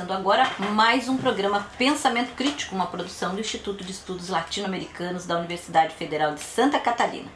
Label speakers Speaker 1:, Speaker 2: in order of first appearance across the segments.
Speaker 1: começando agora mais um programa Pensamento Crítico, uma produção do Instituto de Estudos Latino-Americanos da Universidade Federal de Santa Catarina.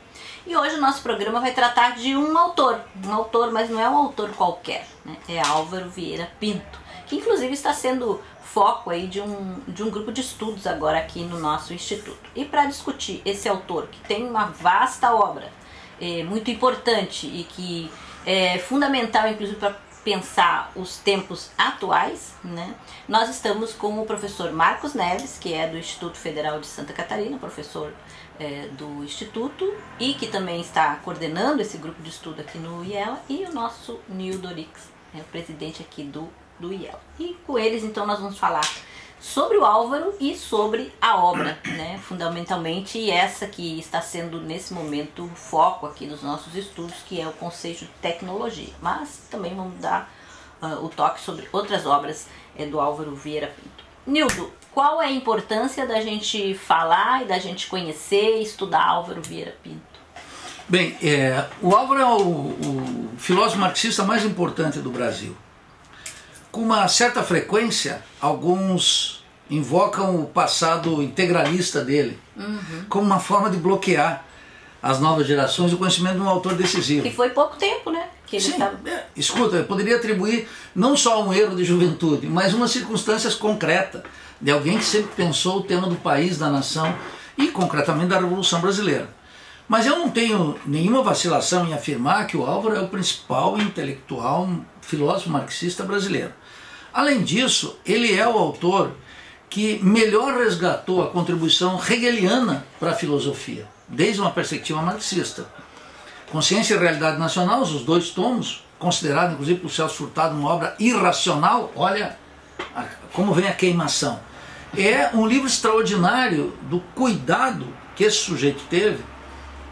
Speaker 1: E hoje o nosso programa vai tratar de um autor, um autor, mas não é um autor qualquer, né? é Álvaro Vieira Pinto, que inclusive está sendo foco aí de um, de um grupo de estudos agora aqui no nosso instituto. E para discutir esse autor, que tem uma vasta obra, é, muito importante e que é fundamental, inclusive, para pensar os tempos atuais, né? Nós estamos com o professor Marcos Neves, que é do Instituto Federal de Santa Catarina, professor é, do Instituto e que também está coordenando esse grupo de estudo aqui no IELA, e o nosso Nildo Orix, é o presidente aqui do, do IELA. E com eles, então, nós vamos falar sobre o Álvaro e sobre a obra, né? fundamentalmente essa que está sendo nesse momento o foco aqui dos nossos estudos, que é o conceito de tecnologia. Mas também vamos dar uh, o toque sobre outras obras é, do Álvaro Vieira Pinto. Nildo, qual é a importância da gente falar e da gente conhecer e estudar Álvaro Vieira Pinto?
Speaker 2: Bem, é, o Álvaro é o, o filósofo marxista mais importante do Brasil com uma certa frequência, alguns invocam o passado integralista dele uhum. como uma forma de bloquear as novas gerações o conhecimento de um autor decisivo.
Speaker 1: Que foi pouco tempo, né?
Speaker 2: Que Sim, tá... é, escuta, eu poderia atribuir não só um erro de juventude, mas uma circunstâncias concreta de alguém que sempre pensou o tema do país, da nação e concretamente da Revolução Brasileira. Mas eu não tenho nenhuma vacilação em afirmar que o Álvaro é o principal intelectual, filósofo marxista brasileiro. Além disso, ele é o autor que melhor resgatou a contribuição hegeliana para a filosofia, desde uma perspectiva marxista. Consciência e Realidade Nacional, os dois tomos, considerado inclusive por Celso Furtado uma obra irracional, olha como vem a queimação. É um livro extraordinário do cuidado que esse sujeito teve,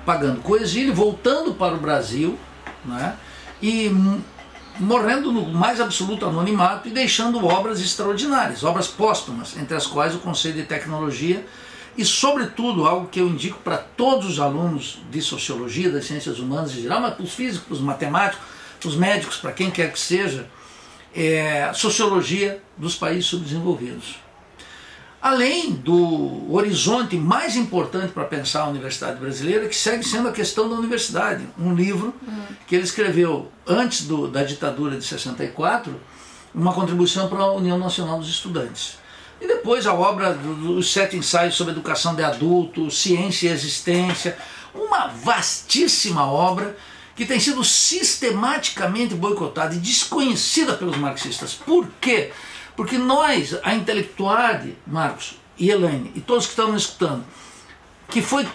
Speaker 2: pagando com exílio, voltando para o Brasil, né, e morrendo no mais absoluto anonimato e deixando obras extraordinárias, obras póstumas, entre as quais o conceito de tecnologia e, sobretudo, algo que eu indico para todos os alunos de sociologia, das ciências humanas em geral, mas para os físicos, para os matemáticos, para os médicos, para quem quer que seja, é, sociologia dos países subdesenvolvidos. Além do horizonte mais importante para pensar a universidade brasileira, que segue sendo a questão da universidade. Um livro que ele escreveu antes do, da ditadura de 64, uma contribuição para a União Nacional dos Estudantes. E depois a obra dos sete ensaios sobre educação de adultos, ciência e existência, uma vastíssima obra que tem sido sistematicamente boicotada e desconhecida pelos marxistas. Por quê? Porque nós, a intelectualidade, Marcos e Elaine, e todos que estão nos escutando, que foi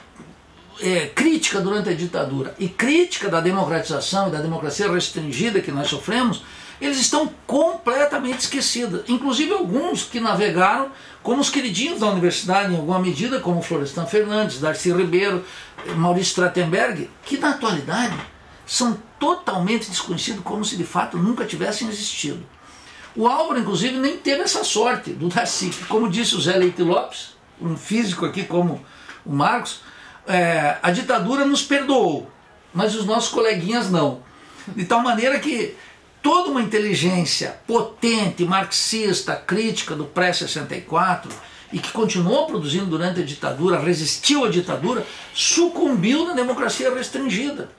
Speaker 2: é, crítica durante a ditadura e crítica da democratização e da democracia restringida que nós sofremos, eles estão completamente esquecidos. Inclusive alguns que navegaram como os queridinhos da universidade, em alguma medida, como Florestan Fernandes, Darcy Ribeiro, Maurício Strattenberg, que na atualidade são totalmente desconhecidos como se de fato nunca tivessem existido. O Álvaro, inclusive, nem teve essa sorte do Darcy, como disse o Zé Leite Lopes, um físico aqui como o Marcos, é, a ditadura nos perdoou, mas os nossos coleguinhas não. De tal maneira que toda uma inteligência potente, marxista, crítica do pré-64 e que continuou produzindo durante a ditadura, resistiu à ditadura, sucumbiu na democracia restringida.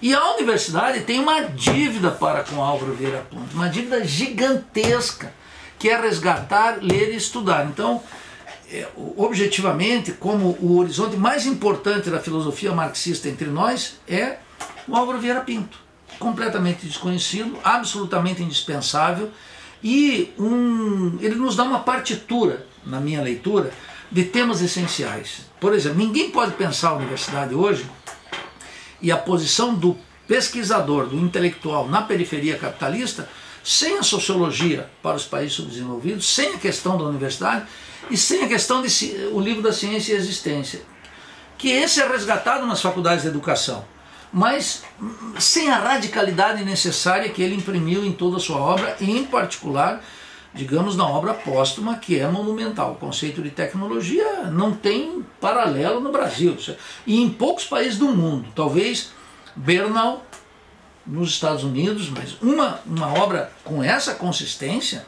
Speaker 2: E a universidade tem uma dívida para com Álvaro Vieira Ponte, uma dívida gigantesca, que é resgatar, ler e estudar. Então, é, objetivamente, como o horizonte mais importante da filosofia marxista entre nós é o Álvaro Vieira Pinto. Completamente desconhecido, absolutamente indispensável, e um, ele nos dá uma partitura, na minha leitura, de temas essenciais. Por exemplo, ninguém pode pensar a universidade hoje e a posição do pesquisador, do intelectual na periferia capitalista, sem a sociologia para os países subdesenvolvidos, sem a questão da universidade e sem a questão de o livro da ciência e existência, que esse é resgatado nas faculdades de educação, mas sem a radicalidade necessária que ele imprimiu em toda a sua obra, e em particular, digamos, na obra póstuma, que é monumental. O conceito de tecnologia não tem paralelo no Brasil e em poucos países do mundo. Talvez Bernal nos Estados Unidos, mas uma, uma obra com essa consistência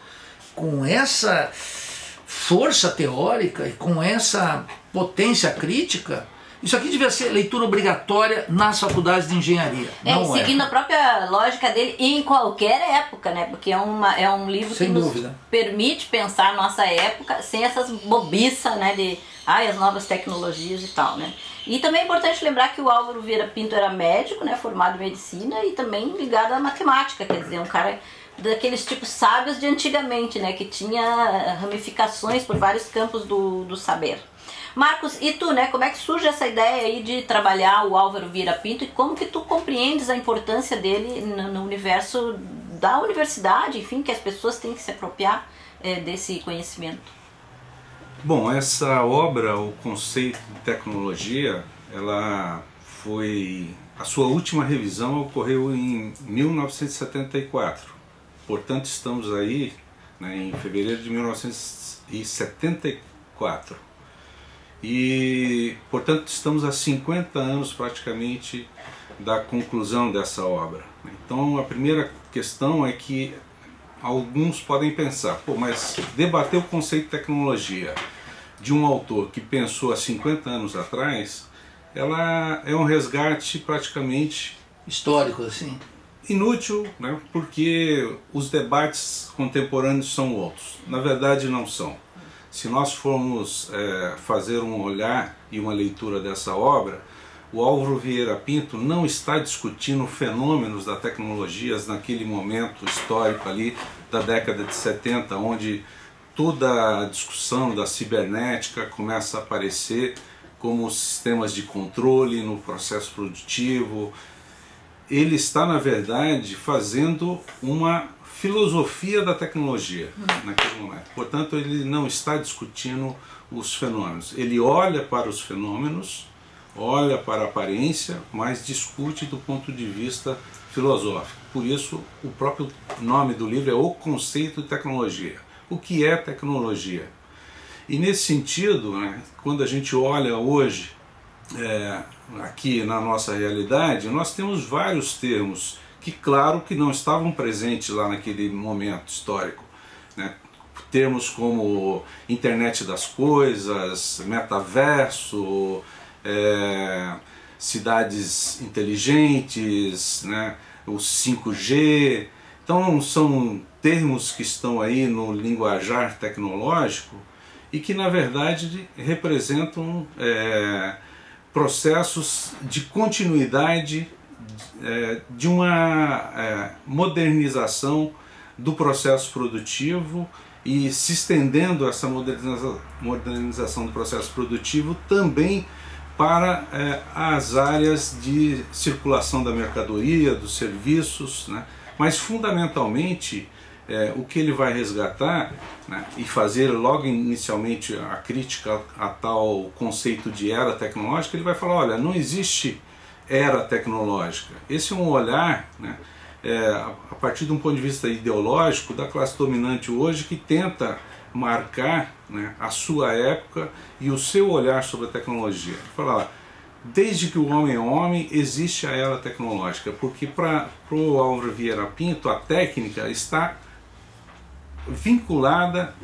Speaker 2: com essa força teórica e com essa potência crítica, isso aqui devia ser leitura obrigatória nas faculdades de engenharia.
Speaker 1: É,
Speaker 2: não
Speaker 1: seguindo
Speaker 2: é.
Speaker 1: a própria lógica dele em qualquer época, né? Porque é, uma, é um livro
Speaker 2: Sem
Speaker 1: que
Speaker 2: dúvida.
Speaker 1: nos permite pensar a nossa época sem essas bobiças, né? De ai, as novas tecnologias e tal, né? E também é importante lembrar que o Álvaro Vieira Pinto era médico, né? Formado em medicina e também ligado à matemática, quer dizer, um cara daqueles tipos sábios de antigamente, né? Que tinha ramificações por vários campos do, do saber. Marcos, e tu, né? Como é que surge essa ideia aí de trabalhar o Álvaro Vieira Pinto e como que tu compreendes a importância dele no, no universo da universidade, enfim, que as pessoas têm que se apropriar é, desse conhecimento?
Speaker 3: Bom, essa obra, o conceito de tecnologia, ela foi a sua última revisão ocorreu em 1974. Portanto, estamos aí né, em fevereiro de 1974. E, portanto, estamos há 50 anos praticamente da conclusão dessa obra. Então, a primeira questão é que alguns podem pensar, pô, mas debater o conceito de tecnologia de um autor que pensou há 50 anos atrás, ela é um resgate praticamente
Speaker 2: Histórico, assim.
Speaker 3: inútil, né? porque os debates contemporâneos são outros. Na verdade, não são. Se nós formos é, fazer um olhar e uma leitura dessa obra, o Álvaro Vieira Pinto não está discutindo fenômenos da tecnologias naquele momento histórico ali da década de 70, onde toda a discussão da cibernética começa a aparecer como sistemas de controle no processo produtivo. Ele está, na verdade, fazendo uma filosofia da tecnologia naquele momento. Portanto, ele não está discutindo os fenômenos. Ele olha para os fenômenos, olha para a aparência, mas discute do ponto de vista filosófico. Por isso, o próprio nome do livro é O Conceito de Tecnologia. O que é tecnologia? E nesse sentido, né, quando a gente olha hoje é, aqui na nossa realidade, nós temos vários termos que, claro, que não estavam presentes lá naquele momento histórico. Né? Termos como internet das coisas, metaverso, é, cidades inteligentes, né? o 5G. Então são termos que estão aí no linguajar tecnológico e que na verdade representam é, processos de continuidade é, de uma é, modernização do processo produtivo e se estendendo essa modernização, modernização do processo produtivo também para é, as áreas de circulação da mercadoria, dos serviços, né? mas fundamentalmente é, o que ele vai resgatar né, e fazer logo inicialmente a crítica a tal conceito de era tecnológica, ele vai falar, olha, não existe era tecnológica. Esse é um olhar, né, é, a partir de um ponto de vista ideológico, da classe dominante hoje que tenta marcar né, a sua época e o seu olhar sobre a tecnologia. Falar, desde que o homem é homem, existe a era tecnológica, porque para o Álvaro Vieira Pinto, a técnica está vinculada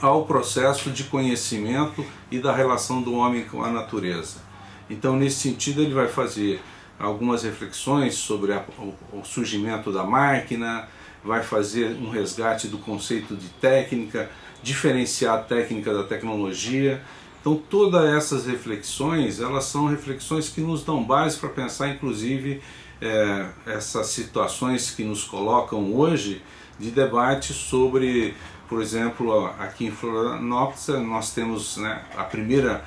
Speaker 3: ao processo de conhecimento e da relação do homem com a natureza. Então, nesse sentido, ele vai fazer algumas reflexões sobre a, o, o, surgimento da máquina, vai fazer um resgate do conceito de técnica, diferenciar a técnica da tecnologia. Então, todas essas reflexões, elas são reflexões que nos dão base para pensar, inclusive, é, essas situações que nos colocam hoje de debate sobre, por exemplo, aqui em Florianópolis nós temos né, a primeira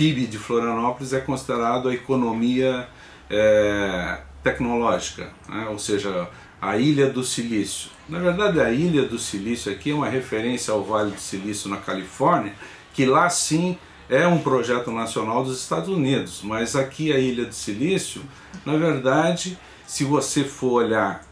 Speaker 3: PIB de Florianópolis é considerado a economia é, tecnológica, né? ou seja, a Ilha do Silício. Na verdade, a Ilha do Silício aqui é uma referência ao Vale do Silício na Califórnia, que lá sim é um projeto nacional dos Estados Unidos, mas aqui a Ilha do Silício, na verdade, se você for olhar,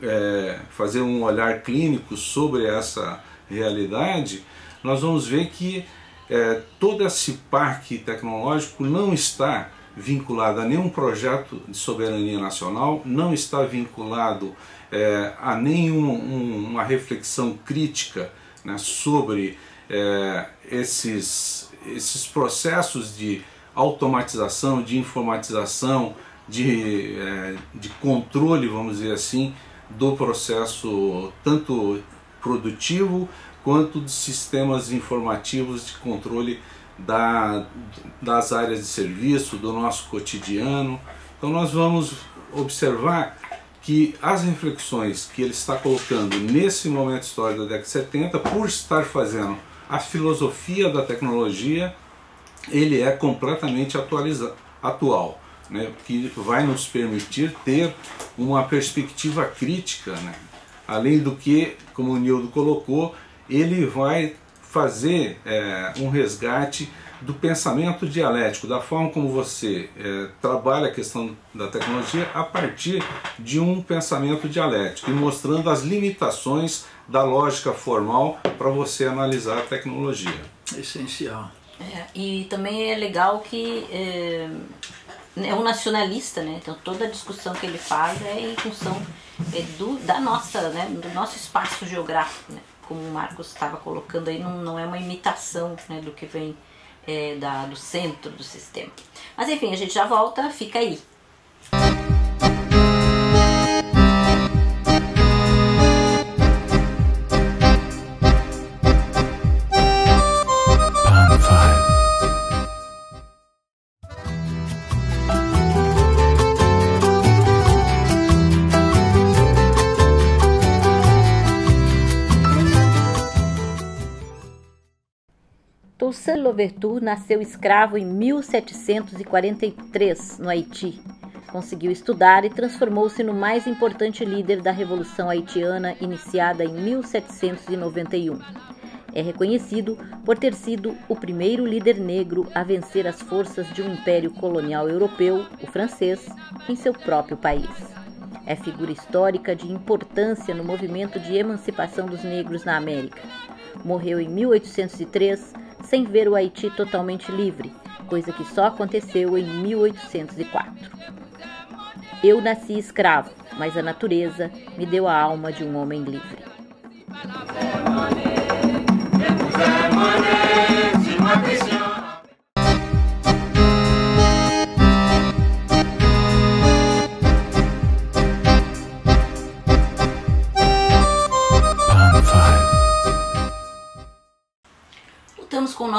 Speaker 3: é, fazer um olhar clínico sobre essa realidade, nós vamos ver que é, todo esse parque tecnológico não está vinculado a nenhum projeto de soberania nacional, não está vinculado é, a nenhuma um, reflexão crítica né, sobre é, esses, esses processos de automatização, de informatização, de, é, de controle, vamos dizer assim, do processo tanto produtivo quanto de sistemas informativos de controle da, das áreas de serviço, do nosso cotidiano. Então nós vamos observar que as reflexões que ele está colocando nesse momento histórico da década de 70, por estar fazendo a filosofia da tecnologia, ele é completamente atual, né, que vai nos permitir ter uma perspectiva crítica. Né? Além do que, como o Nildo colocou, ele vai fazer é, um resgate do pensamento dialético, da forma como você é, trabalha a questão da tecnologia a partir de um pensamento dialético e mostrando as limitações da lógica formal para você analisar a tecnologia.
Speaker 2: Essencial.
Speaker 1: É, e também é legal que é, é um nacionalista, né? Então toda a discussão que ele faz é em função é, do, da nossa, né? do nosso espaço geográfico, né? Como o Marcos estava colocando aí, não, não é uma imitação né, do que vem é, da, do centro do sistema. Mas enfim, a gente já volta, fica aí. Toussaint Louverture nasceu escravo em 1743, no Haiti. Conseguiu estudar e transformou-se no mais importante líder da Revolução Haitiana iniciada em 1791. É reconhecido por ter sido o primeiro líder negro a vencer as forças de um império colonial europeu, o francês, em seu próprio país. É figura histórica de importância no movimento de emancipação dos negros na América. Morreu em 1803 sem ver o Haiti totalmente livre, coisa que só aconteceu em 1804. Eu nasci escravo, mas a natureza me deu a alma de um homem livre.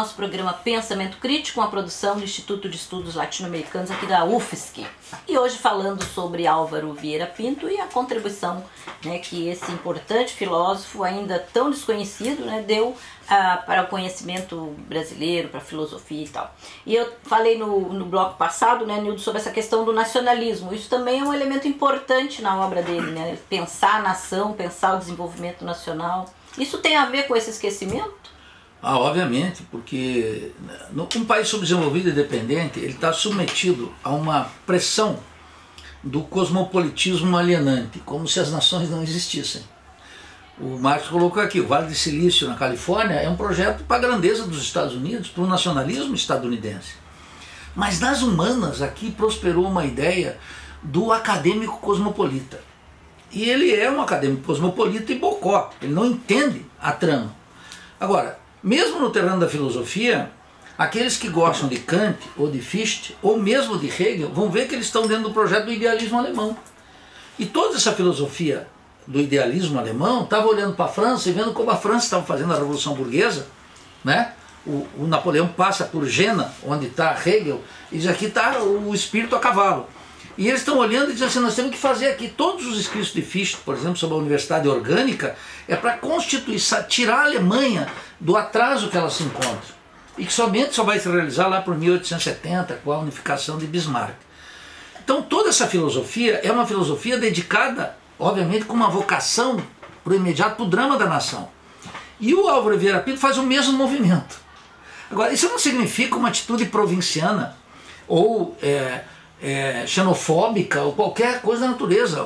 Speaker 1: Nosso programa Pensamento Crítico, uma produção do Instituto de Estudos Latino-Americanos aqui da UFSC. E hoje falando sobre Álvaro Vieira Pinto e a contribuição né, que esse importante filósofo, ainda tão desconhecido, né, deu ah, para o conhecimento brasileiro, para a filosofia e tal. E eu falei no, no bloco passado, né, Nildo, sobre essa questão do nacionalismo. Isso também é um elemento importante na obra dele, né? pensar a nação, pensar o desenvolvimento nacional. Isso tem a ver com esse esquecimento?
Speaker 2: Ah, obviamente, porque um país subdesenvolvido e dependente, ele está submetido a uma pressão do cosmopolitismo alienante, como se as nações não existissem. O Marx colocou aqui, o Vale de Silício na Califórnia é um projeto para a grandeza dos Estados Unidos, para o nacionalismo estadunidense. Mas nas humanas aqui prosperou uma ideia do acadêmico cosmopolita. E ele é um acadêmico cosmopolita e bocó, ele não entende a trama. Agora, mesmo no terreno da filosofia, aqueles que gostam de Kant ou de Fichte ou mesmo de Hegel vão ver que eles estão dentro do projeto do idealismo alemão. E toda essa filosofia do idealismo alemão estava olhando para a França e vendo como a França estava fazendo a Revolução Burguesa. Né? O, o Napoleão passa por Jena, onde está Hegel, e diz aqui está o espírito a cavalo. E eles estão olhando e dizem assim, nós temos que fazer aqui todos os escritos de Fichte, por exemplo, sobre a universidade orgânica, é para constituir, tirar a Alemanha do atraso que ela se encontra. E que somente só vai se realizar lá por 1870, com a unificação de Bismarck. Então toda essa filosofia é uma filosofia dedicada, obviamente, com uma vocação para o imediato, para o drama da nação. E o Álvaro Vieira Pinto faz o mesmo movimento. Agora, isso não significa uma atitude provinciana ou é, é, xenofóbica ou qualquer coisa da natureza.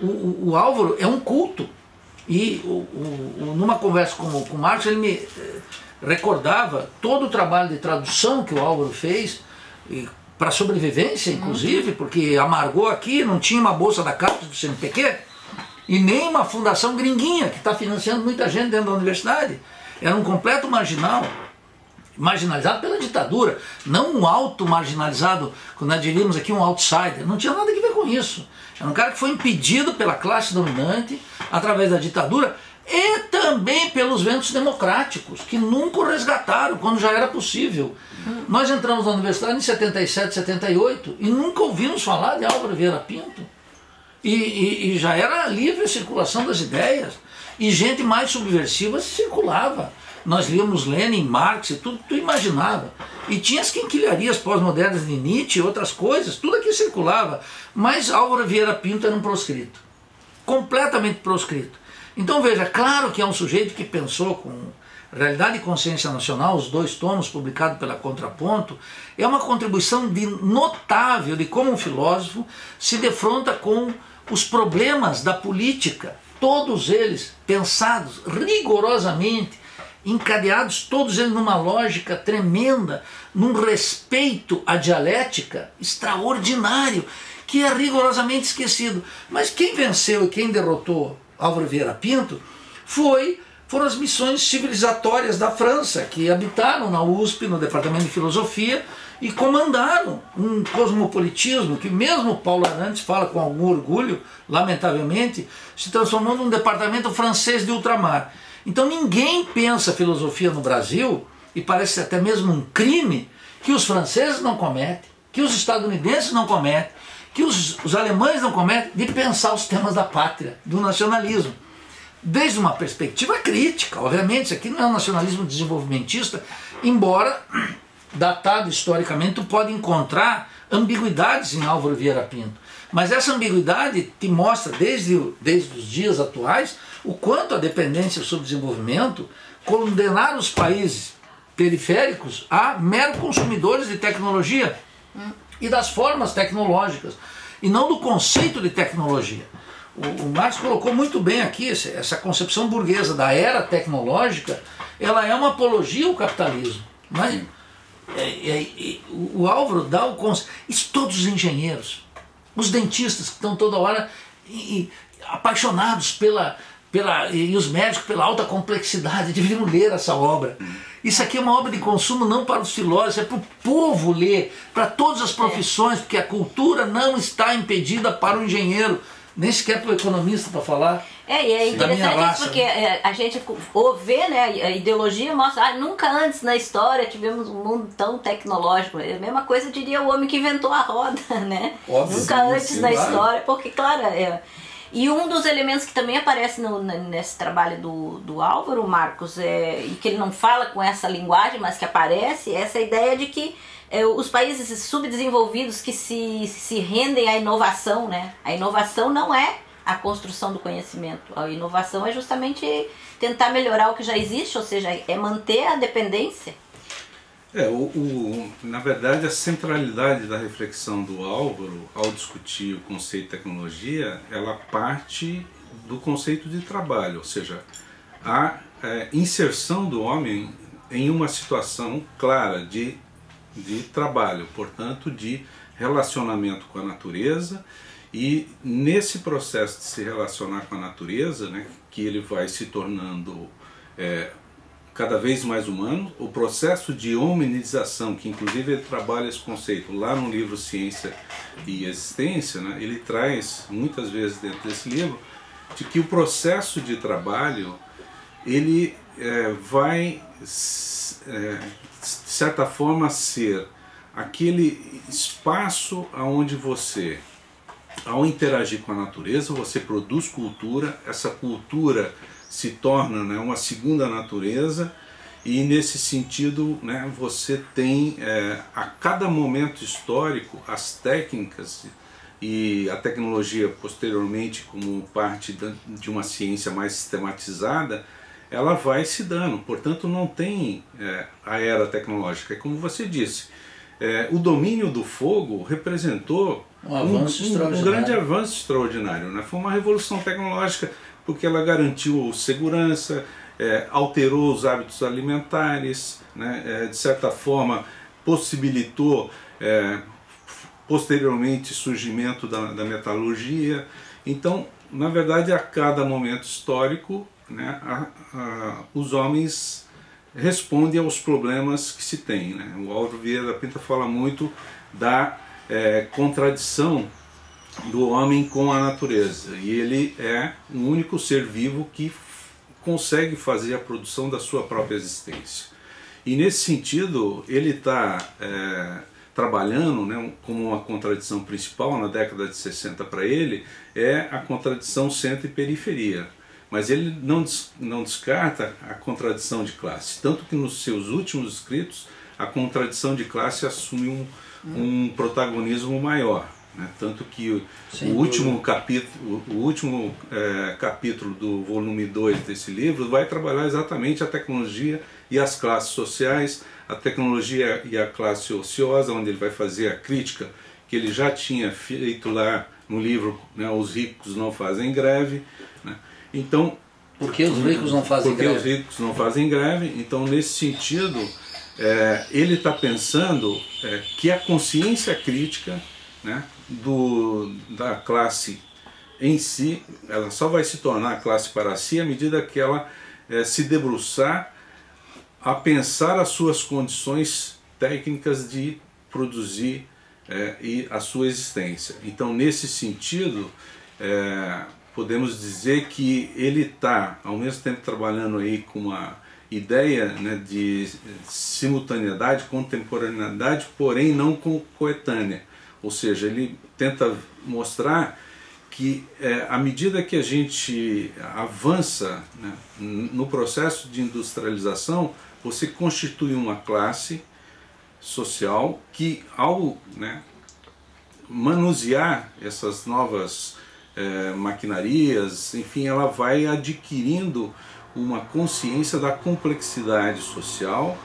Speaker 2: O, o, o Álvaro é um culto. E o, o, numa conversa com, com o Marcos, ele me eh, recordava todo o trabalho de tradução que o Álvaro fez, para sobrevivência, inclusive, uhum. porque amargou aqui, não tinha uma bolsa da CAPES do CNPq. E nem uma fundação gringuinha que está financiando muita gente dentro da universidade. Era um completo marginal marginalizado pela ditadura, não um alto marginalizado, quando nós diríamos aqui um outsider, não tinha nada a ver com isso. Era um cara que foi impedido pela classe dominante através da ditadura e também pelos ventos democráticos, que nunca o resgataram quando já era possível. Nós entramos na universidade em 77, 78 e nunca ouvimos falar de Álvaro Vieira Pinto. E, e, e já era livre a circulação das ideias. E gente mais subversiva circulava. Nós líamos Lenin, Marx e tudo que tu imaginava. E tinha as quinquilharias pós-modernas de Nietzsche e outras coisas, tudo aqui circulava. Mas Álvaro Vieira Pinto era um proscrito. Completamente proscrito. Então veja, claro que é um sujeito que pensou com Realidade e Consciência Nacional, os dois tomos publicados pela Contraponto, é uma contribuição de notável de como um filósofo se defronta com os problemas da política, todos eles pensados rigorosamente encadeados todos eles numa lógica tremenda, num respeito à dialética extraordinário, que é rigorosamente esquecido. Mas quem venceu e quem derrotou Álvaro Vieira Pinto foi foram as missões civilizatórias da França, que habitaram na USP, no Departamento de Filosofia, e comandaram um cosmopolitismo que mesmo Paulo Arantes fala com algum orgulho, lamentavelmente, se transformou num departamento francês de ultramar. Então ninguém pensa filosofia no Brasil, e parece até mesmo um crime, que os franceses não cometem, que os estadunidenses não cometem, que os, os alemães não cometem, de pensar os temas da pátria, do nacionalismo. Desde uma perspectiva crítica, obviamente, isso aqui não é um nacionalismo desenvolvimentista, embora, datado historicamente, tu pode encontrar ambiguidades em Álvaro Vieira Pinto. Mas essa ambiguidade te mostra, desde, desde os dias atuais, o quanto a dependência e o subdesenvolvimento os países periféricos a mero consumidores de tecnologia e das formas tecnológicas, e não do conceito de tecnologia. O, o Marx colocou muito bem aqui essa concepção burguesa da era tecnológica, ela é uma apologia ao capitalismo. Mas, é, é, é, o Álvaro dá o conceito. Isso todos os engenheiros, os dentistas que estão toda hora e, e, apaixonados pela, pela, e os médicos pela alta complexidade, deviam ler essa obra. Isso aqui é uma obra de consumo não para os filósofos, é para o povo ler, para todas as profissões, porque a cultura não está impedida para o engenheiro, nem sequer para o economista para falar.
Speaker 1: É, e é interessante isso porque é, a gente vê, né, a ideologia mostra, ah, nunca antes na história tivemos um mundo tão tecnológico. É a mesma coisa diria o homem que inventou a roda, né? Óbvio, nunca antes na história, porque, claro, é, e um dos elementos que também aparece no, nesse trabalho do, do Álvaro Marcos, é, e que ele não fala com essa linguagem, mas que aparece, é essa ideia de que é, os países subdesenvolvidos que se, se rendem à inovação, né? A inovação não é a construção do conhecimento. A inovação é justamente tentar melhorar o que já existe, ou seja, é manter a dependência
Speaker 3: é, o, o, na verdade, a centralidade da reflexão do Álvaro ao discutir o conceito de tecnologia, ela parte do conceito de trabalho, ou seja, a é, inserção do homem em uma situação clara de, de trabalho, portanto, de relacionamento com a natureza. E nesse processo de se relacionar com a natureza, né, que ele vai se tornando é, cada vez mais humano, o processo de hominização, que inclusive ele trabalha esse conceito lá no livro Ciência e Existência, né, ele traz muitas vezes dentro desse livro de que o processo de trabalho ele é, vai é, de certa forma ser aquele espaço aonde você ao interagir com a natureza você produz cultura essa cultura se torna né, uma segunda natureza e nesse sentido né, você tem é, a cada momento histórico as técnicas e a tecnologia posteriormente como parte de uma ciência mais sistematizada ela vai se dando, portanto não tem é, a era tecnológica, é como você disse, é, o domínio do fogo representou
Speaker 2: um,
Speaker 3: um, um grande avanço extraordinário, né? foi uma revolução tecnológica porque ela garantiu segurança, é, alterou os hábitos alimentares, né, é, de certa forma possibilitou é, posteriormente surgimento da, da, metalurgia. Então na verdade, a cada momento histórico, né, a, a, os homens respondem aos problemas que se tem. Né? O Álvaro Vieira da Pinta fala muito da é, contradição do homem com a natureza e ele é o único ser vivo que consegue fazer a produção da sua própria existência. E nesse sentido, ele está é, trabalhando né, como uma contradição principal na década de 60 para ele, é a contradição centro e periferia. Mas ele não, não descarta a contradição de classe, tanto que nos seus últimos escritos a contradição de classe assume um, um protagonismo maior. Né? Tanto que o, o último, capítulo, o último é, capítulo do volume 2 desse livro vai trabalhar exatamente a tecnologia e as classes sociais, a tecnologia e a classe ociosa, onde ele vai fazer a crítica que ele já tinha feito lá no livro né, Os Ricos Não Fazem Greve. Né? Então,
Speaker 2: por que os ricos não fazem
Speaker 3: porque greve? Porque os ricos não fazem greve. Então, nesse sentido, é, ele está pensando é, que a consciência crítica né, do, da classe em si, ela só vai se tornar classe para si à medida que ela é, se debruçar a pensar as suas condições técnicas de produzir é, e a sua existência. Então, nesse sentido, é, podemos dizer que ele está, ao mesmo tempo, trabalhando aí com uma ideia né, de simultaneidade, contemporaneidade, porém não coetânea. Ou seja, ele tenta mostrar que é, à medida que a gente avança né, no processo de industrialização, você constitui uma classe social que, ao né, manusear essas novas é, maquinarias, enfim, ela vai adquirindo uma consciência da complexidade social,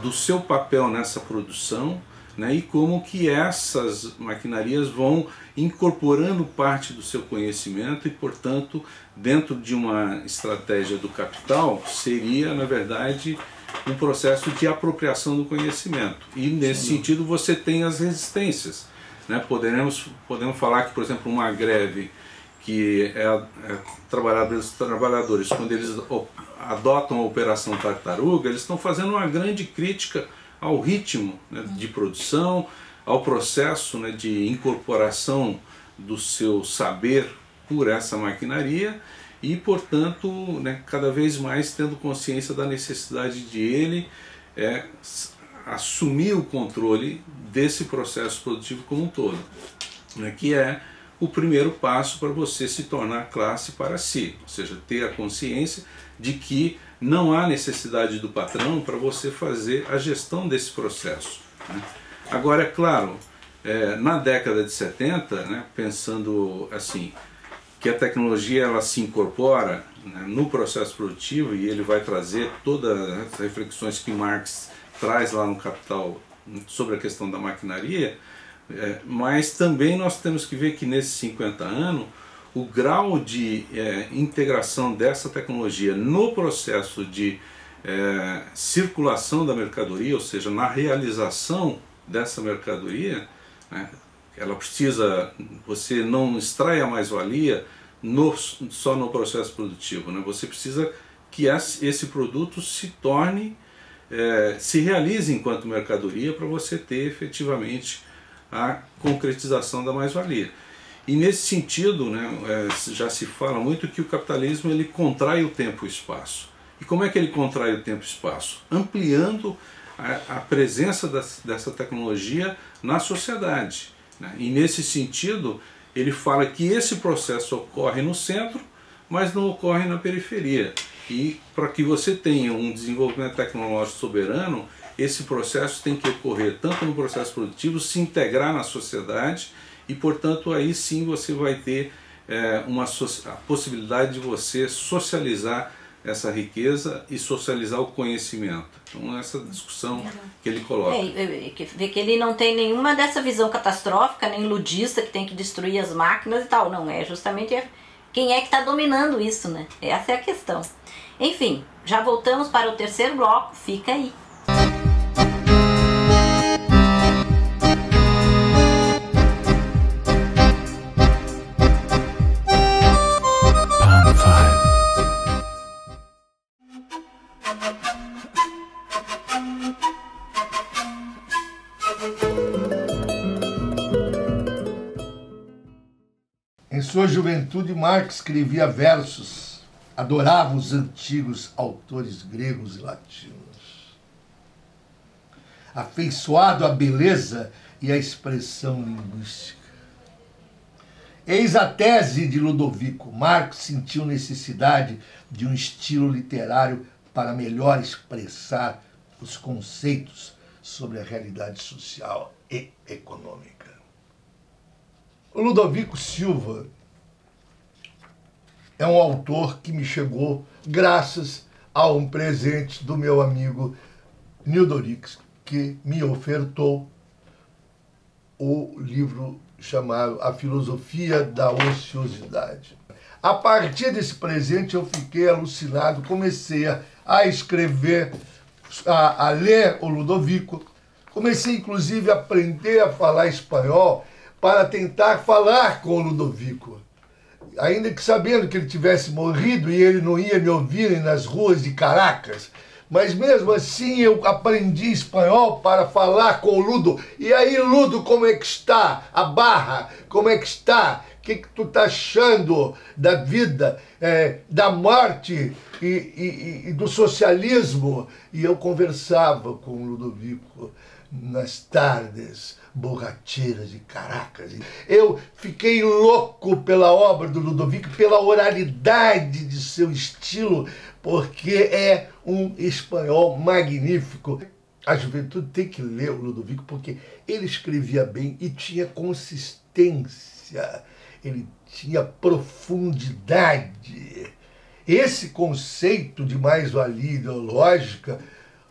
Speaker 3: do seu papel nessa produção né, e como que essas maquinarias vão incorporando parte do seu conhecimento e, portanto, dentro de uma estratégia do capital, seria, na verdade, um processo de apropriação do conhecimento. E nesse Sim. sentido você tem as resistências. Né? Poderemos, podemos falar que, por exemplo, uma greve que é, é trabalhada pelos trabalhadores, quando eles adotam a operação tartaruga, eles estão fazendo uma grande crítica ao ritmo né, de produção, ao processo né, de incorporação do seu saber por essa maquinaria e, portanto, né, cada vez mais tendo consciência da necessidade de ele é, assumir o controle desse processo produtivo como um todo, né, que é o primeiro passo para você se tornar classe para si, ou seja, ter a consciência de que não há necessidade do patrão para você fazer a gestão desse processo. Né? Agora, é claro, é, na década de 70, né, pensando assim, que a tecnologia ela se incorpora né, no processo produtivo e ele vai trazer todas as reflexões que Marx traz lá no Capital sobre a questão da maquinaria, é, mas também nós temos que ver que nesses 50 anos o grau de é, integração dessa tecnologia no processo de é, circulação da mercadoria, ou seja, na realização dessa mercadoria, né, ela precisa, você não extrai a mais-valia só no processo produtivo, né, você precisa que esse produto se torne, é, se realize enquanto mercadoria para você ter efetivamente a concretização da mais-valia. E nesse sentido, né, é, já se fala muito que o capitalismo ele contrai o tempo e o espaço. E como é que ele contrai o tempo e o espaço? Ampliando a, a presença das, dessa tecnologia na sociedade. Né? E nesse sentido, ele fala que esse processo ocorre no centro, mas não ocorre na periferia. E para que você tenha um desenvolvimento tecnológico soberano, esse processo tem que ocorrer tanto no processo produtivo, se integrar na sociedade e, portanto, aí sim você vai ter é, uma a possibilidade de você socializar essa riqueza e socializar o conhecimento. Então, essa discussão que ele coloca.
Speaker 1: É, vê que ele não tem nenhuma dessa visão catastrófica, nem ludista, que tem que destruir as máquinas e tal. Não, é justamente quem é que está dominando isso, né? Essa é a questão. Enfim, já voltamos para o terceiro bloco, fica aí.
Speaker 4: Em juventude, Marx escrevia versos, adorava os antigos autores gregos e latinos. Afeiçoado à beleza e à expressão linguística. Eis a tese de Ludovico. Marx sentiu necessidade de um estilo literário para melhor expressar os conceitos sobre a realidade social e econômica. O Ludovico Silva é um autor que me chegou graças a um presente do meu amigo Nildorix, que me ofertou o livro chamado A Filosofia da Ociosidade. A partir desse presente eu fiquei alucinado, comecei a escrever, a, a ler o Ludovico, comecei inclusive a aprender a falar espanhol para tentar falar com o Ludovico. Ainda que sabendo que ele tivesse morrido e ele não ia me ouvir nas ruas de Caracas, mas mesmo assim eu aprendi espanhol para falar com o Ludo. E aí, Ludo, como é que está? A barra, como é que está? O que, que tu tá achando da vida, é, da morte e, e, e do socialismo? E eu conversava com o Ludovico nas tardes borracheiras de Caracas. Eu fiquei louco pela obra do Ludovico, pela oralidade de seu estilo, porque é um espanhol magnífico. A juventude tem que ler o Ludovico porque ele escrevia bem e tinha consistência, ele tinha profundidade. Esse conceito de mais-valia ideológica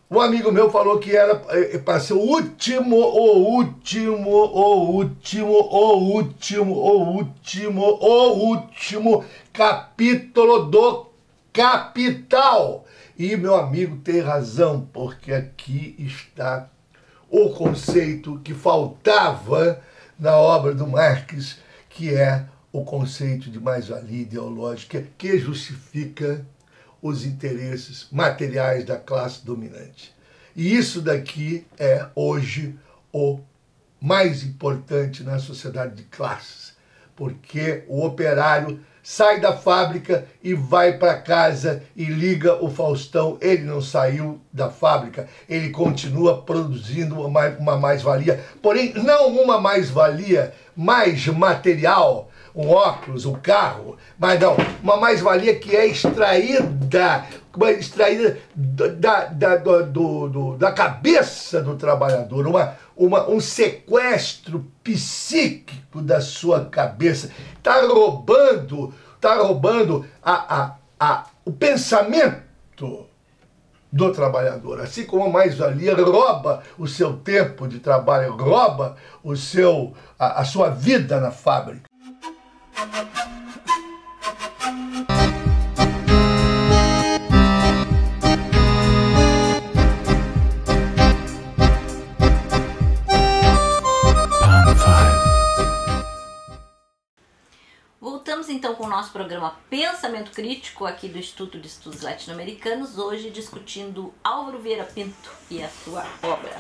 Speaker 4: um amigo meu falou que era eh, para ser o último, o último, o último, o último, o último, o último capítulo do Capital. E meu amigo tem razão, porque aqui está o conceito que faltava na obra do Marx, que é o conceito de mais-valia ideológica que justifica os interesses materiais da classe dominante. E isso daqui é hoje o mais importante na sociedade de classes, porque o operário sai da fábrica e vai para casa e liga o Faustão. Ele não saiu da fábrica, ele continua produzindo uma mais-valia, porém, não uma mais-valia mais material, um óculos, um carro, mas não, uma mais-valia que é extraída, extraída da, da, do, do, da cabeça do trabalhador, uma, uma, um sequestro psíquico da sua cabeça. Está roubando, está roubando a, a, a, o pensamento do trabalhador. Assim como a mais-valia rouba o seu tempo de trabalho, rouba o seu, a, a sua vida na fábrica.
Speaker 1: Programa Pensamento Crítico aqui do Instituto de Estudos Latino-Americanos, hoje discutindo Álvaro Vieira Pinto e a sua obra.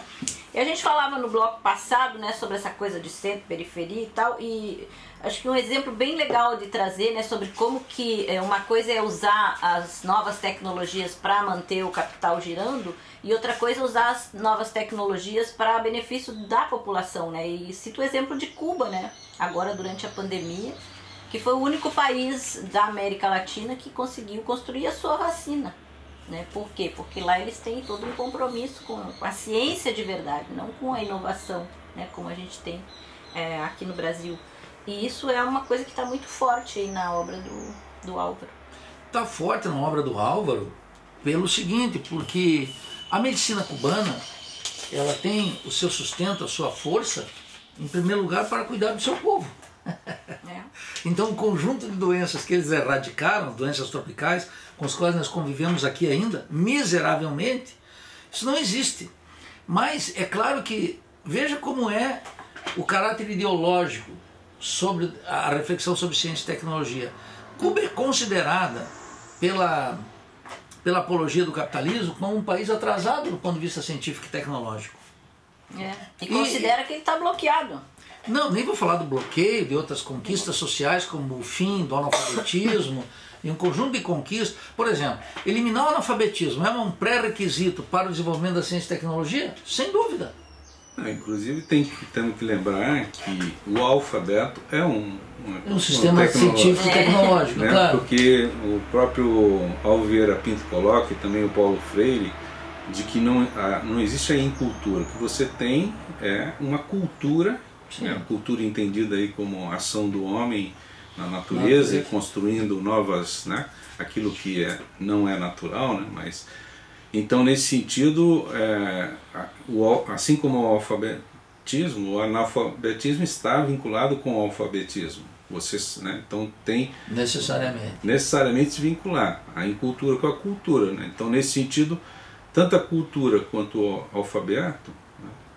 Speaker 1: E a gente falava no bloco passado, né, sobre essa coisa de centro, periferia e tal, e acho que um exemplo bem legal de trazer, né, sobre como que é, uma coisa é usar as novas tecnologias para manter o capital girando e outra coisa é usar as novas tecnologias para benefício da população, né? E cito o exemplo de Cuba, né? Agora durante a pandemia, que foi o único país da América Latina que conseguiu construir a sua vacina. Né? Por quê? Porque lá eles têm todo um compromisso com a ciência de verdade, não com a inovação, né? como a gente tem é, aqui no Brasil. E isso é uma coisa que está muito forte aí na obra do, do Álvaro.
Speaker 2: Está forte na obra do Álvaro pelo seguinte, porque a medicina cubana ela tem o seu sustento, a sua força, em primeiro lugar, para cuidar do seu povo. É. Então, o conjunto de doenças que eles erradicaram, doenças tropicais, com as quais nós convivemos aqui ainda, miseravelmente, isso não existe. Mas é claro que, veja como é o caráter ideológico sobre a reflexão sobre ciência e tecnologia. Cuba é considerada pela, pela apologia do capitalismo como um país atrasado do ponto de vista científico e tecnológico.
Speaker 1: É. E considera que ele está bloqueado.
Speaker 2: Não, nem vou falar do bloqueio, de outras conquistas sociais, como o fim do analfabetismo e um conjunto de conquistas. Por exemplo, eliminar o analfabetismo é um pré-requisito para o desenvolvimento da ciência e tecnologia? Sem dúvida.
Speaker 3: Ah, inclusive, tem que, temos que lembrar que o alfabeto é um, uma,
Speaker 2: um sistema
Speaker 3: tecnológico,
Speaker 2: científico e tecnológico,
Speaker 3: né?
Speaker 2: claro.
Speaker 3: Porque o próprio Alveira Pinto coloca, e também o Paulo Freire, de que não, a, não existe a incultura. O que você tem é uma cultura, né? a cultura entendida aí como ação do homem na natureza e construindo novas, né? aquilo que é, não é natural, né? mas então, nesse sentido, é, o, assim como o alfabetismo, o analfabetismo está vinculado com o alfabetismo. Vocês, né, então tem
Speaker 2: necessariamente
Speaker 3: necessariamente se vincular a incultura com a cultura. Né? Então, nesse sentido, tanto a cultura quanto o alfabeto,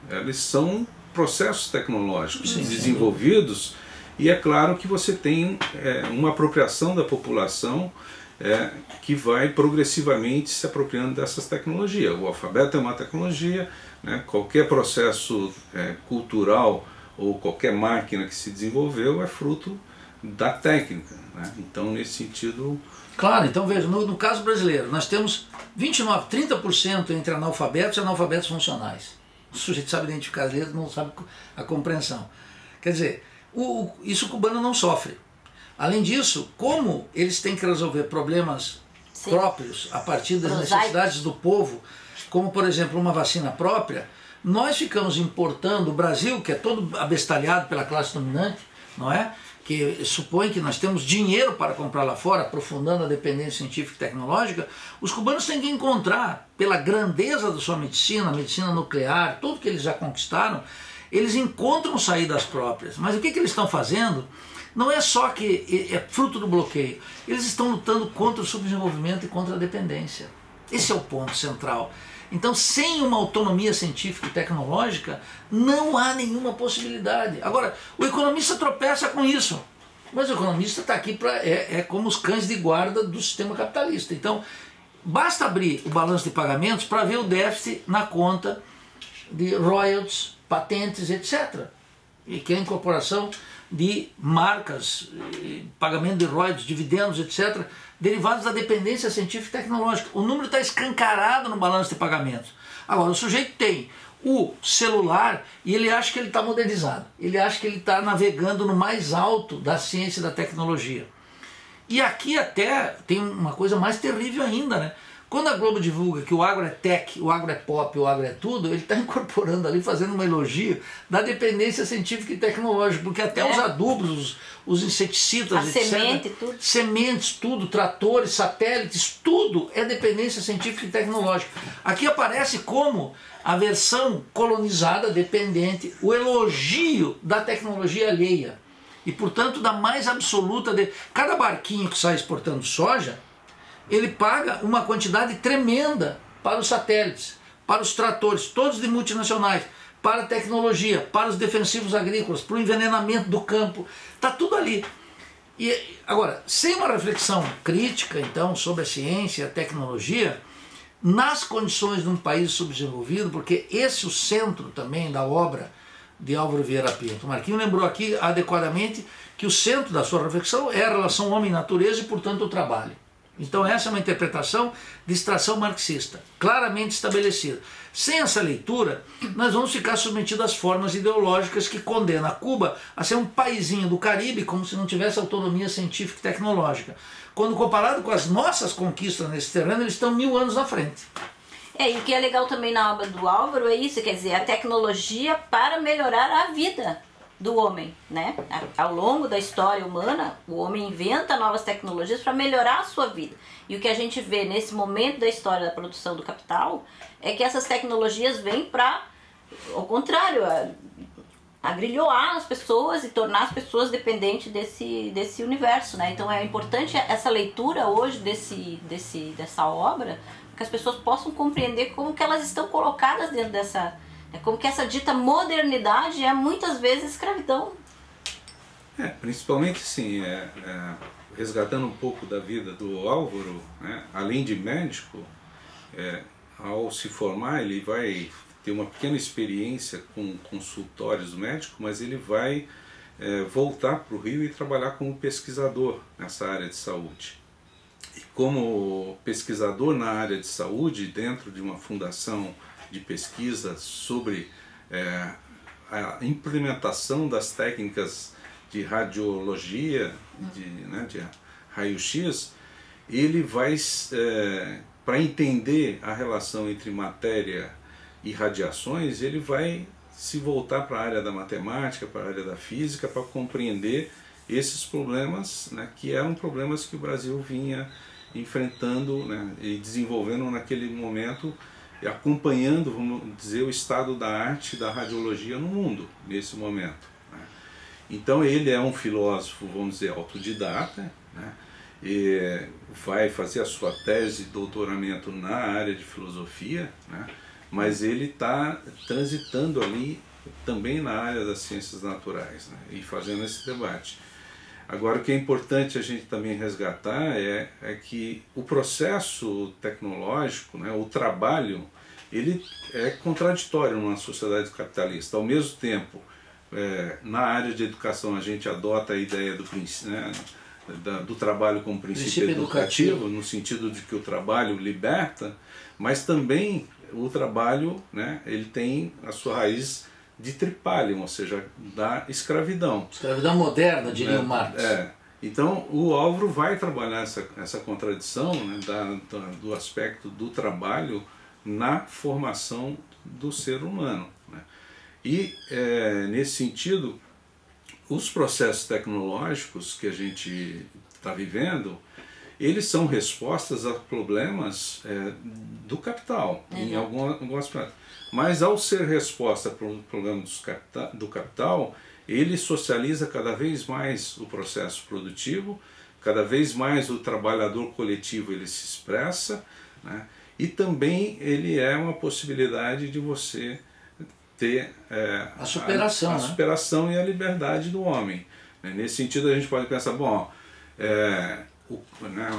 Speaker 3: né, eles são processos tecnológicos
Speaker 2: Sim,
Speaker 3: desenvolvidos e é claro que você tem é, uma apropriação da população é, que vai progressivamente se apropriando dessas tecnologias. O alfabeto é uma tecnologia, né? qualquer processo é, cultural ou qualquer máquina que se desenvolveu é fruto da técnica. Né? Então, nesse sentido.
Speaker 2: Claro, então veja, no, no caso brasileiro, nós temos 29, 30% entre analfabetos e analfabetos funcionais. O sujeito sabe identificar as letras, não sabe a compreensão. Quer dizer, o, isso o cubano não sofre. Além disso, como eles têm que resolver problemas Sim. próprios a partir das necessidades do povo, como por exemplo uma vacina própria, nós ficamos importando o Brasil, que é todo abestalhado pela classe dominante, não é? Que supõe que nós temos dinheiro para comprar lá fora, aprofundando a dependência científica e tecnológica, os cubanos têm que encontrar, pela grandeza da sua medicina, medicina nuclear, tudo que eles já conquistaram, eles encontram saídas próprias. Mas o que, que eles estão fazendo? não é só que é fruto do bloqueio, eles estão lutando contra o subdesenvolvimento e contra a dependência. Esse é o ponto central. Então, sem uma autonomia científica e tecnológica, não há nenhuma possibilidade. Agora, o economista tropeça com isso. Mas o economista está aqui para. É, é como os cães de guarda do sistema capitalista. Então, basta abrir o balanço de pagamentos para ver o déficit na conta de royalties, patentes, etc. E que a incorporação de marcas, pagamento de royalties, dividendos, etc., derivados da dependência científica e tecnológica. O número está escancarado no balanço de pagamentos. Agora, o sujeito tem o celular e ele acha que ele está modernizado, ele acha que ele está navegando no mais alto da ciência e da tecnologia. E aqui até tem uma coisa mais terrível ainda, né? Quando a Globo divulga que o agro é tech, o agro é pop, o agro é tudo, ele está incorporando ali, fazendo uma elogio da dependência científica e tecnológica, porque até é. os adubos, os, os inseticidas,
Speaker 1: a etc. Semente, tudo.
Speaker 2: Sementes, tudo, tratores, satélites, tudo é dependência científica e tecnológica. Aqui aparece como a versão colonizada, dependente, o elogio da tecnologia alheia. E, portanto, da mais absoluta. De... Cada barquinho que sai exportando soja ele paga uma quantidade tremenda para os satélites, para os tratores, todos de multinacionais, para a tecnologia, para os defensivos agrícolas, para o envenenamento do campo, está tudo ali. E agora, sem uma reflexão crítica, então, sobre a ciência e a tecnologia, nas condições de um país subdesenvolvido, porque esse é o centro também da obra de Álvaro Vieira Pinto. O Marquinho lembrou aqui adequadamente que o centro da sua reflexão é a relação homem-natureza e, portanto, o trabalho. Então essa é uma interpretação de extração marxista, claramente estabelecida. Sem essa leitura, nós vamos ficar submetidos às formas ideológicas que condenam a Cuba a ser um paizinho do Caribe como se não tivesse autonomia científica e tecnológica. Quando comparado com as nossas conquistas nesse terreno, eles estão mil anos à frente.
Speaker 1: É, e o que é legal também na obra do Álvaro é isso, quer dizer, a tecnologia para melhorar a vida do homem, né? Ao longo da história humana, o homem inventa novas tecnologias para melhorar a sua vida. E o que a gente vê nesse momento da história da produção do capital é que essas tecnologias vêm para, ao contrário, agrilhoar as pessoas e tornar as pessoas dependentes desse, desse universo, né? Então é importante essa leitura hoje desse, desse, dessa obra, que as pessoas possam compreender como que elas estão colocadas dentro dessa é como que essa dita modernidade é muitas vezes escravidão.
Speaker 3: É, principalmente sim, é, é, resgatando um pouco da vida do Álvaro, né, além de médico, é, ao se formar ele vai ter uma pequena experiência com consultórios médicos, mas ele vai é, voltar para o Rio e trabalhar como pesquisador nessa área de saúde. E como pesquisador na área de saúde, dentro de uma fundação de pesquisa sobre é, a implementação das técnicas de radiologia, de, né, de raio-x, ele vai, é, para entender a relação entre matéria e radiações, ele vai se voltar para a área da matemática, para a área da física, para compreender esses problemas, né, que eram problemas que o Brasil vinha enfrentando né, e desenvolvendo naquele momento, acompanhando, vamos dizer, o estado da arte da radiologia no mundo, nesse momento. Então ele é um filósofo, vamos dizer, autodidata, né? E vai fazer a sua tese de doutoramento na área de filosofia, né? mas ele está transitando ali também na área das ciências naturais né? e fazendo esse debate. Agora, o que é importante a gente também resgatar é, é que o processo tecnológico, né, o trabalho, ele é contraditório numa sociedade capitalista. Ao mesmo tempo, é, na área de educação a gente adota a ideia do, né, da, do trabalho como princípio, princípio educativo, educativo, no sentido de que o trabalho liberta, mas também o trabalho né, ele tem a sua raiz de tripalium, ou seja, da escravidão.
Speaker 2: Escravidão moderna, diria
Speaker 3: é,
Speaker 2: o Marx.
Speaker 3: É. Então o Álvaro vai trabalhar essa, essa contradição né, da, da, do aspecto do trabalho na formação do ser humano. Né? E, é, nesse sentido, os processos tecnológicos que a gente está vivendo, eles são respostas a problemas é, do capital, uhum. em algum, alguns aspectos. Mas ao ser resposta para o problema do capital, ele socializa cada vez mais o processo produtivo, cada vez mais o trabalhador coletivo ele se expressa, né? e também ele é uma possibilidade de você ter é,
Speaker 2: a superação,
Speaker 3: a, a
Speaker 2: né?
Speaker 3: superação e a liberdade do homem. Né? Nesse sentido a gente pode pensar, bom, é, o, né,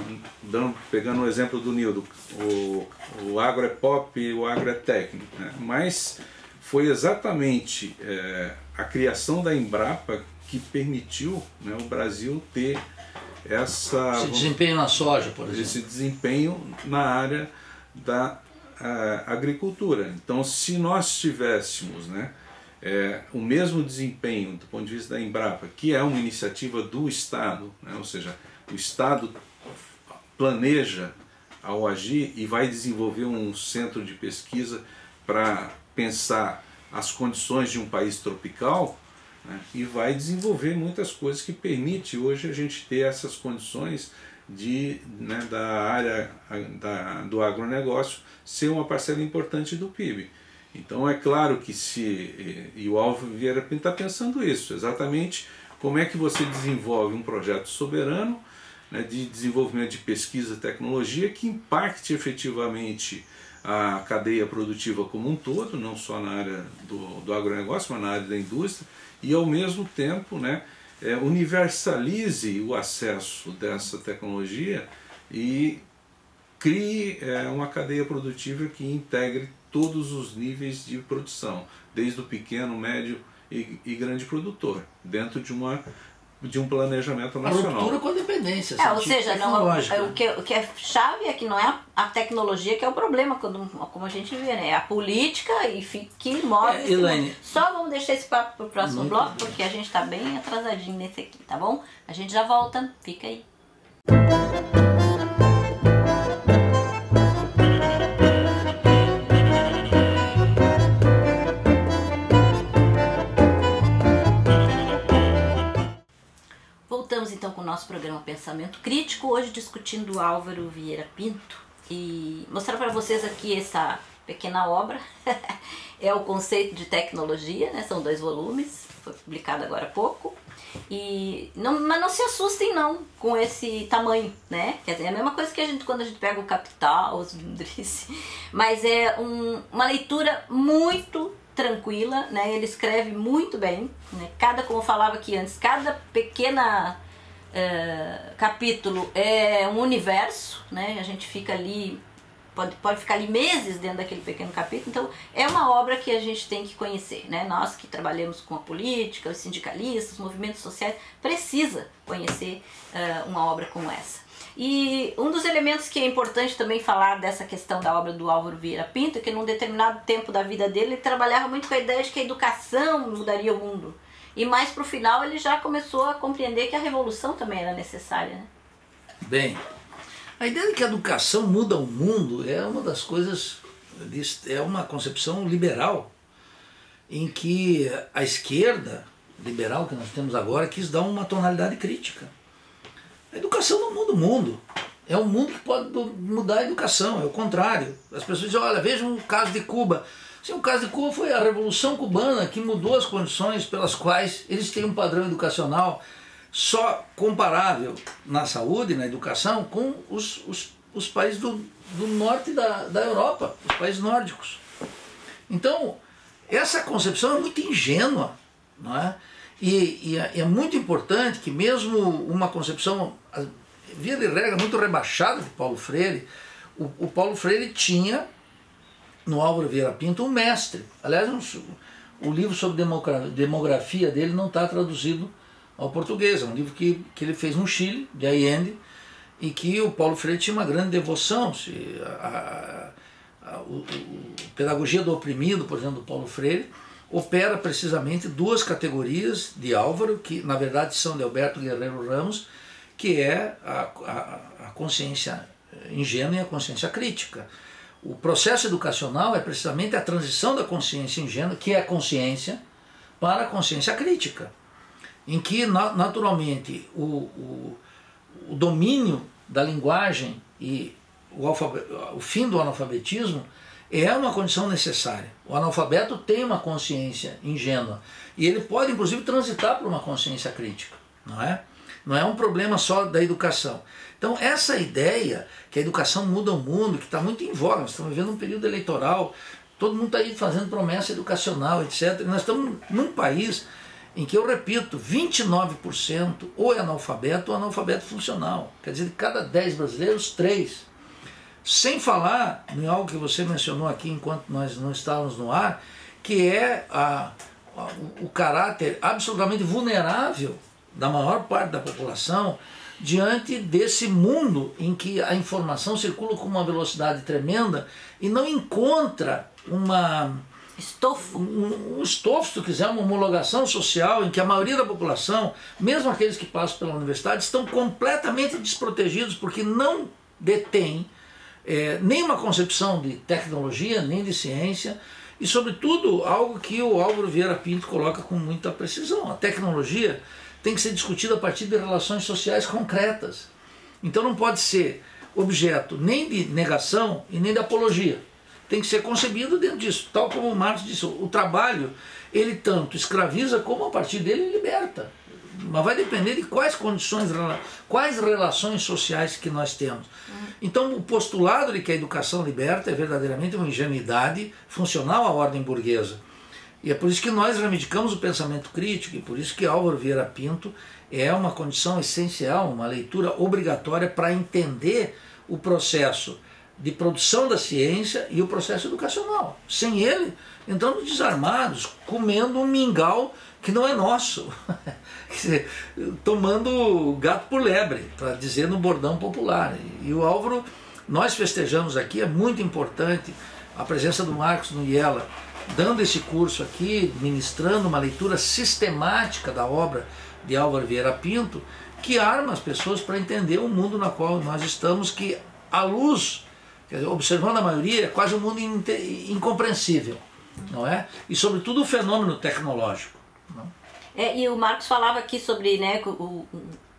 Speaker 3: dando, pegando o exemplo do Nildo, o, o agro é pop e o agro é técnico, né? mas foi exatamente é, a criação da Embrapa que permitiu né, o Brasil ter essa
Speaker 2: esse desempenho na soja, por exemplo.
Speaker 3: Esse desempenho na área da a agricultura. Então, se nós tivéssemos né, é, o mesmo desempenho do ponto de vista da Embrapa, que é uma iniciativa do Estado, né, ou seja, o Estado planeja ao agir e vai desenvolver um centro de pesquisa para pensar as condições de um país tropical né, e vai desenvolver muitas coisas que permite hoje a gente ter essas condições de, né, da área da, do agronegócio ser uma parcela importante do PIB. Então é claro que se, e o Alvo Vieira está pensando isso, exatamente como é que você desenvolve um projeto soberano né, de desenvolvimento de pesquisa e tecnologia que impacte efetivamente a cadeia produtiva como um todo, não só na área do, do agronegócio, mas na área da indústria, e ao mesmo tempo né, é, universalize o acesso dessa tecnologia e crie é, uma cadeia produtiva que integre todos os níveis de produção, desde o pequeno, médio e, e grande produtor, dentro de uma de um planejamento nacional.
Speaker 2: A ruptura com a dependência.
Speaker 1: É, ou seja, não, é, o, que, o que é chave é que não é a, a, tecnologia que é o problema, quando, como a gente vê, né? É a política e que move. É,
Speaker 2: Elaine.
Speaker 1: Só vamos deixar esse papo para o próximo bloco, bem. porque a gente está bem atrasadinho nesse aqui, tá bom? A gente já volta, fica aí. Voltamos nosso programa Pensamento Crítico, hoje discutindo Álvaro Vieira Pinto e mostrar para vocês aqui essa pequena obra. é o conceito de tecnologia, né? São dois volumes, foi publicado agora há pouco. E não, mas não se assustem não com esse tamanho, né? Quer dizer, é a mesma coisa que a gente quando a gente pega o Capital, os Vindrice, mas é um, uma leitura muito tranquila, né? Ele escreve muito bem, né? Cada, como eu falava aqui antes, cada pequena uh, capítulo é um universo, né? A gente fica ali pode, pode ficar ali meses dentro daquele pequeno capítulo. Então, é uma obra que a gente tem que conhecer, né? Nós que trabalhamos com a política, os sindicalistas, os movimentos sociais, precisa conhecer uh, uma obra como essa. E um dos elementos que é importante também falar dessa questão da obra do Álvaro Vieira Pinto é que num determinado tempo da vida dele ele trabalhava muito com a ideia de que a educação mudaria o mundo. E mais para o final ele já começou a compreender que a revolução também era necessária. Né?
Speaker 2: Bem, a ideia de que a educação muda o mundo é uma das coisas, é uma concepção liberal, em que a esquerda liberal que nós temos agora quis dar uma tonalidade crítica. A educação não muda o mundo. É um mundo que pode mudar a educação, é o contrário. As pessoas dizem, olha, vejam o caso de Cuba. Sim, o caso de Cuba foi a Revolução Cubana que mudou as condições pelas quais eles têm um padrão educacional só comparável na saúde, na educação, com os, os, os países do, do norte da, da Europa, os países nórdicos. Então, essa concepção é muito ingênua, não é? E, e é, é muito importante que mesmo uma concepção, via de regra, muito rebaixada de Paulo Freire, o, o Paulo Freire tinha no Álvaro Vieira Pinto um mestre. Aliás, um, o livro sobre demografia dele não está traduzido ao português. É um livro que, que ele fez no Chile, de Allende, e que o Paulo Freire tinha uma grande devoção. Se, a, a, a, o, Pedagogia do Oprimido, por exemplo, do Paulo Freire, opera precisamente duas categorias de Álvaro, que na verdade são de Alberto Guerreiro Ramos, que é a, a, a consciência ingênua e a consciência crítica. O processo educacional é precisamente a transição da consciência ingênua, que é a consciência, para a consciência crítica em que naturalmente o, o, o domínio da linguagem e o, o fim do analfabetismo é uma condição necessária. O analfabeto tem uma consciência ingênua e ele pode inclusive transitar por uma consciência crítica, não é? Não é um problema só da educação. Então essa ideia que a educação muda o mundo, que está muito em voga, nós estamos vivendo um período eleitoral, todo mundo está aí fazendo promessa educacional, etc. E nós estamos num país em que eu repito, 29% ou é analfabeto ou analfabeto funcional. Quer dizer, de cada 10 brasileiros, 3. Sem falar em algo que você mencionou aqui enquanto nós não estávamos no ar, que é a, a, o caráter absolutamente vulnerável da maior parte da população diante desse mundo em que a informação circula com uma velocidade tremenda e não encontra uma
Speaker 1: Estofo.
Speaker 2: Um, um estofo, se tu quiser, uma homologação social em que a maioria da população, mesmo aqueles que passam pela universidade, estão completamente desprotegidos porque não detêm é, nenhuma concepção de tecnologia, nem de ciência, e, sobretudo, algo que o Álvaro Vieira Pinto coloca com muita precisão: a tecnologia tem que ser discutida a partir de relações sociais concretas. Então não pode ser objeto nem de negação e nem de apologia tem que ser concebido dentro disso. Tal como Marx disse, o trabalho ele tanto escraviza como a partir dele liberta. Mas vai depender de quais condições, quais relações sociais que nós temos. Então, o postulado de que a educação liberta é verdadeiramente uma ingenuidade funcional à ordem burguesa. E é por isso que nós reivindicamos o pensamento crítico, e por isso que Álvaro Vieira Pinto é uma condição essencial, uma leitura obrigatória para entender o processo de produção da ciência e o processo educacional. Sem ele, entramos desarmados, comendo um mingau que não é nosso, tomando gato por lebre, para dizer no bordão popular. E o Álvaro, nós festejamos aqui, é muito importante a presença do Marcos Nuyela, dando esse curso aqui, ministrando uma leitura sistemática da obra de Álvaro Vieira Pinto, que arma as pessoas para entender o mundo na qual nós estamos, que à luz Dizer, observando a maioria, é quase um mundo incompreensível, não é? E sobretudo o fenômeno tecnológico.
Speaker 1: É, e o Marcos falava aqui sobre, né, o,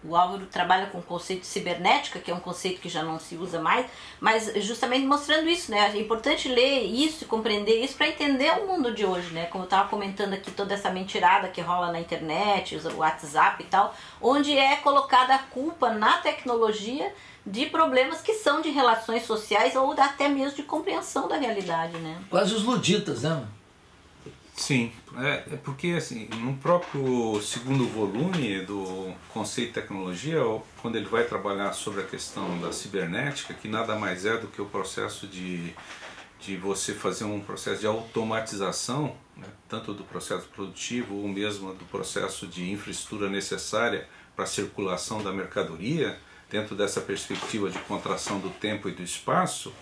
Speaker 1: o, Álvaro trabalha com o conceito de cibernética, que é um conceito que já não se usa mais, mas justamente mostrando isso, né? É importante ler isso compreender isso para entender o mundo de hoje, né? Como eu estava comentando aqui, toda essa mentirada que rola na internet, o WhatsApp e tal, onde é colocada a culpa na tecnologia de problemas que são de relações sociais ou até mesmo de compreensão da realidade, né?
Speaker 2: Quase os luditas, né?
Speaker 3: Sim, é, é, porque assim, no próprio segundo volume do Conceito de Tecnologia, quando ele vai trabalhar sobre a questão da cibernética, que nada mais é do que o processo de, de você fazer um processo de automatização, né, tanto do processo produtivo ou mesmo do processo de infraestrutura necessária para a circulação da mercadoria, dentro dessa perspectiva de contração do tempo e do espaço,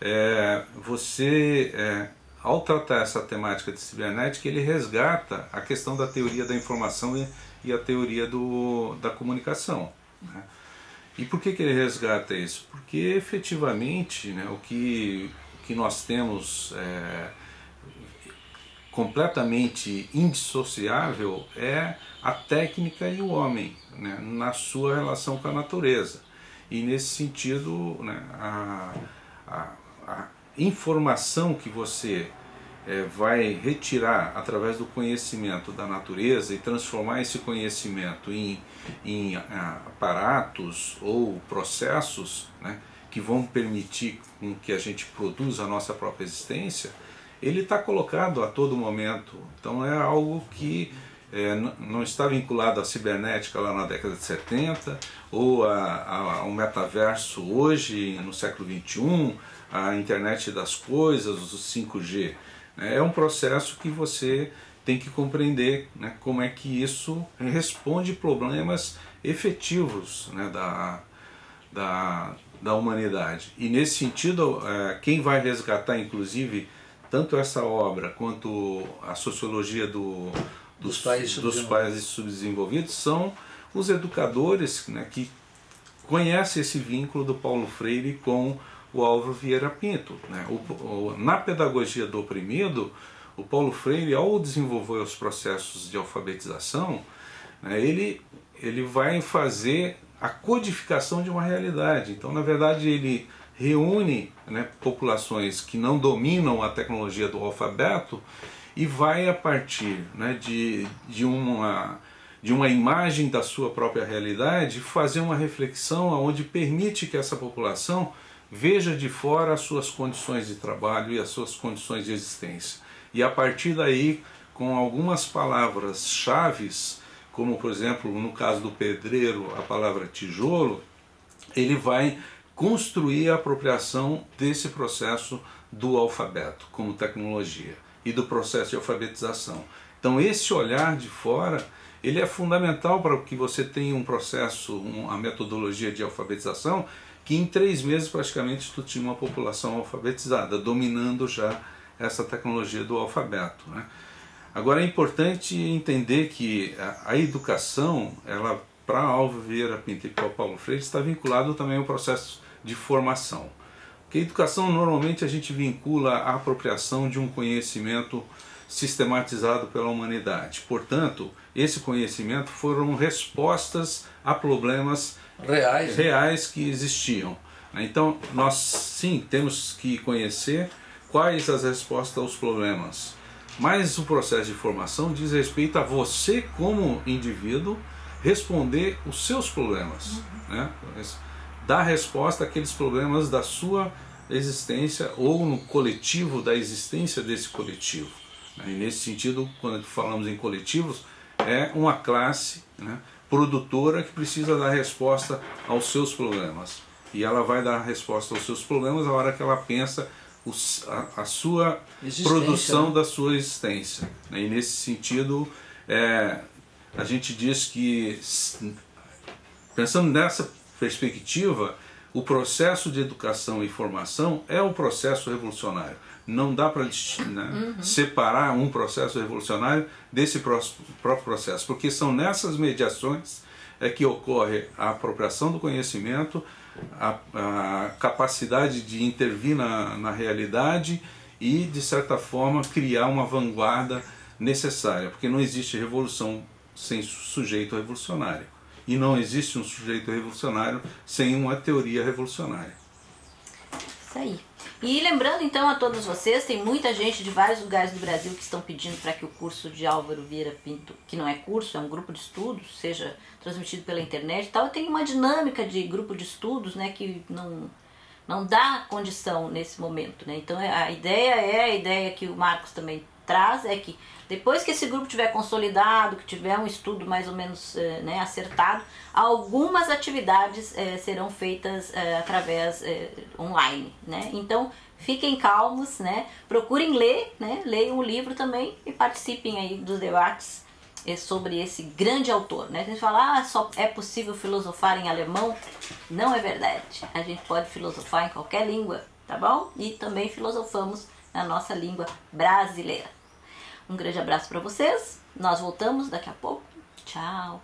Speaker 3: é, você é, ao tratar essa temática de cibernética, ele resgata a questão da teoria da informação e, e a teoria do, da comunicação. Né? E por que, que ele resgata isso? Porque efetivamente né, o, que, o que nós temos é, completamente indissociável é a técnica e o homem né, na sua relação com a natureza. E nesse sentido, né, a, a, a informação que você é, vai retirar através do conhecimento da natureza e transformar esse conhecimento em, em aparatos ou processos né, que vão permitir com que a gente produza a nossa própria existência, ele está colocado a todo momento. Então é algo que é, não está vinculado à cibernética lá na década de 70 ou a, a, ao metaverso hoje, no século 21, a internet das coisas, o 5G. É um processo que você tem que compreender né, como é que isso responde problemas efetivos né, da, da, da humanidade. E nesse sentido, é, quem vai resgatar, inclusive, tanto essa obra quanto a sociologia do, dos, dos, países, dos países subdesenvolvidos são os educadores né, que conhecem esse vínculo do Paulo Freire com o Álvaro Vieira Pinto. Né? O, o, na pedagogia do oprimido, o Paulo Freire, ao desenvolver os processos de alfabetização, né, ele, ele vai fazer a codificação de uma realidade. Então, na verdade, ele reúne né, populações que não dominam a tecnologia do alfabeto e vai, a partir né, de, de uma de uma imagem da sua própria realidade, fazer uma reflexão onde permite que essa população veja de fora as suas condições de trabalho e as suas condições de existência. E a partir daí, com algumas palavras chaves, como por exemplo no caso do pedreiro, a palavra tijolo, ele vai construir a apropriação desse processo do alfabeto como tecnologia e do processo de alfabetização. Então esse olhar de fora ele é fundamental para que você tenha um processo, uma metodologia de alfabetização que em três meses praticamente tu tinha uma população alfabetizada, dominando já essa tecnologia do alfabeto. Né? Agora é importante entender que a, a educação, ela para Alvo Vieira Pinto e para Paulo Freire, está vinculado também ao processo de formação. Porque a educação normalmente a gente vincula a apropriação de um conhecimento sistematizado pela humanidade. Portanto, esse conhecimento foram respostas a problemas
Speaker 2: reais,
Speaker 3: reais que existiam. Então, nós sim temos que conhecer quais as respostas aos problemas. Mas o processo de formação diz respeito a você, como indivíduo, responder os seus problemas. Uhum. Né? Dar resposta àqueles problemas da sua existência ou no coletivo da existência desse coletivo. Né? E nesse sentido, quando falamos em coletivos, é uma classe né, produtora que precisa dar resposta aos seus problemas. E ela vai dar resposta aos seus problemas a hora que ela pensa os, a, a, sua produção né? da sua existência. Né? E nesse sentido, é, a gente diz que, pensando nessa perspectiva, o processo de educação e formação é um processo revolucionário não dá para né, uhum. separar um processo revolucionário desse próprio processo, porque são nessas mediações é que ocorre a apropriação do conhecimento, a, a capacidade de intervir na, na realidade e, de certa forma, criar uma vanguarda necessária, porque não existe revolução sem sujeito revolucionário. E não existe um sujeito revolucionário sem uma teoria revolucionária.
Speaker 1: Isso aí. E lembrando então a todos vocês, tem muita gente de vários lugares do Brasil que estão pedindo para que o curso de Álvaro Vieira Pinto, que não é curso, é um grupo de estudos, seja transmitido pela internet e tal. Tem uma dinâmica de grupo de estudos, né, que não não dá condição nesse momento, né? Então a ideia é a ideia que o Marcos também traz é que depois que esse grupo tiver consolidado, que tiver um estudo mais ou menos eh, né, acertado, algumas atividades eh, serão feitas eh, através online, né? Então fiquem calmos, né? Procurem ler, né? Leiam o livro também e participem aí dos debates sobre esse grande autor, né? A gente fala, ah, só é possível filosofar em alemão? Não é verdade. A gente pode filosofar em qualquer língua, tá bom? E também filosofamos na nossa língua brasileira. Um grande abraço para vocês. Nós voltamos daqui a pouco. Tchau.